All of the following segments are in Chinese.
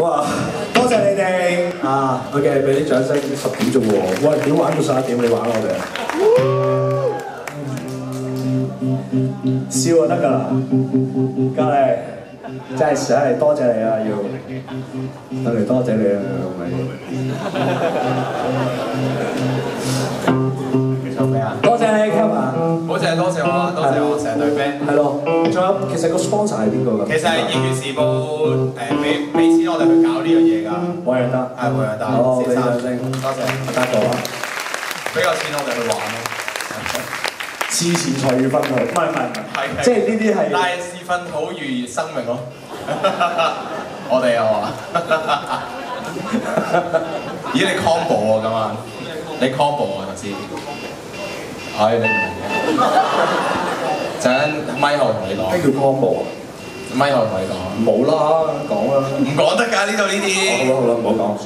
哇！多謝你哋啊！OK，俾啲掌聲，十點鐘喎，喂，點玩到十一點？你玩我哋啊？笑就得㗎啦，隔離真係想嚟多謝你啊！要得嚟多謝你啊，咪其實個 sponsor 係邊個㗎？其實係《業餘時報》誒俾俾錢我哋去搞呢樣嘢㗎。黃仁德，係黃仁德哦，俾先生多謝得咗啦。俾個錢我哋去玩咯。黐錢財與分去，唔係唔係唔係，係即係呢啲係拉屎分好如生命咯。我哋又話，咦你 combo 啊今晚？你 combo 啊頭先？唉你唔明嘅，陣間咪後同你講。咩叫 combo 啊？咪後同你講。冇啦，講啦。唔講得㗎呢度呢啲好。啦好啦，唔好講。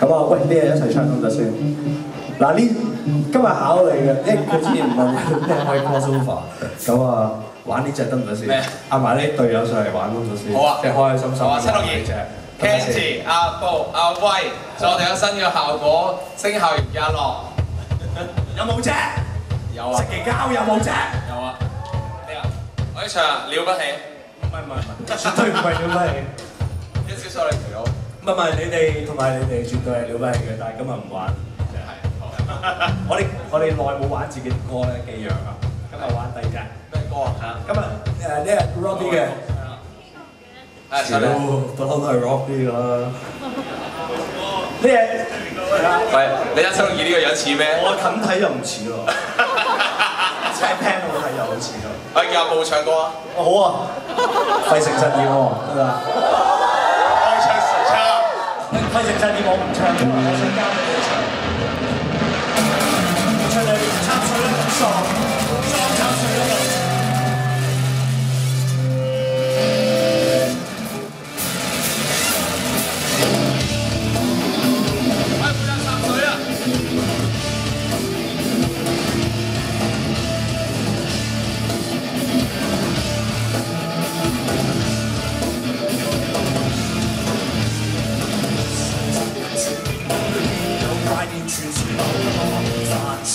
咁啊，喂，呢嘢一齊唱得唔得先？嗱，呢今日考你嘅，因為佢之前問咩可以 crossover，咁啊玩呢只得唔得先咩？嗌埋啲隊友上嚟玩得唔得先？好啊即係開開心心。好啊七六二呢只。Kenji、阿布、阿威，仲有我哋有新嘅效果，聲效而家落。有冇啫？有啊食。期交有冇啫？有啊。我啲唱了不起，唔係唔係唔係，絕對唔係了不起。一少數你條友。唔係唔係，你哋同埋你哋絕對係了不起嘅，但係今日唔玩。我哋我哋耐冇玩自己啲歌咧，寄養啊。今日玩第二隻。咩歌啊？今日誒呢係 Rocky 嘅。係上嚟。不嬲都係 Rocky 㗎啦。呢嘢係啊，喂，你一七六二呢個樣似咩？我近睇又唔似咯，即係 pan 我睇就好似咯。我叫阿布唱歌啊。哦好啊，費城實驗喎，得啦。我唱時差。費城實驗我唔唱，我想交俾你唱。唱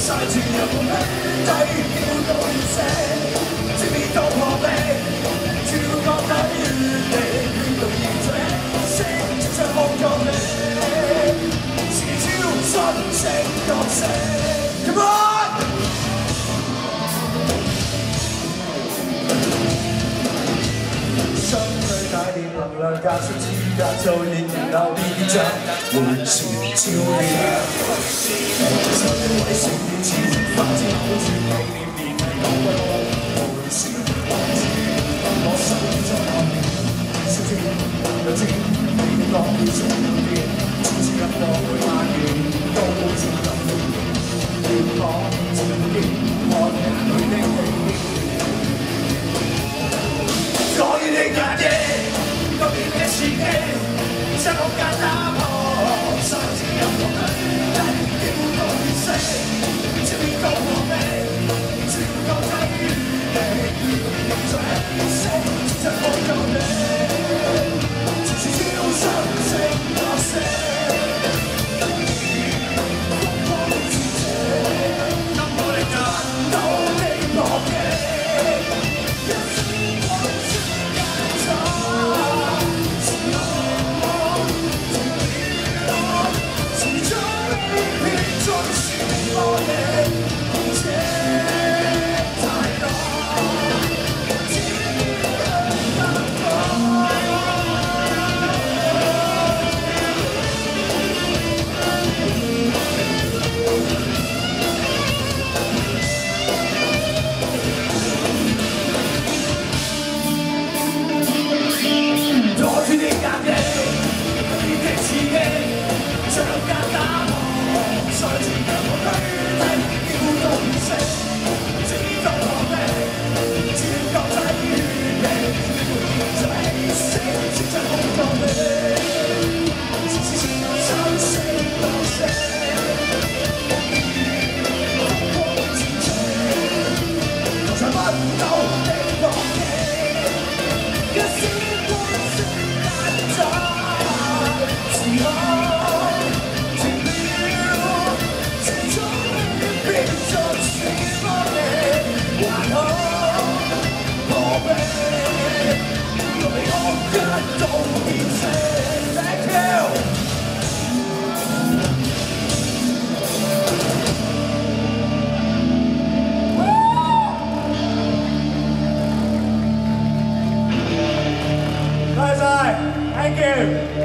赛前有兄弟，天边都变色，天边都破灭，全部降下雨滴，雨中，声像望着你，是超新星角色。Come on！心最大，点能量加些。係講 Yeah.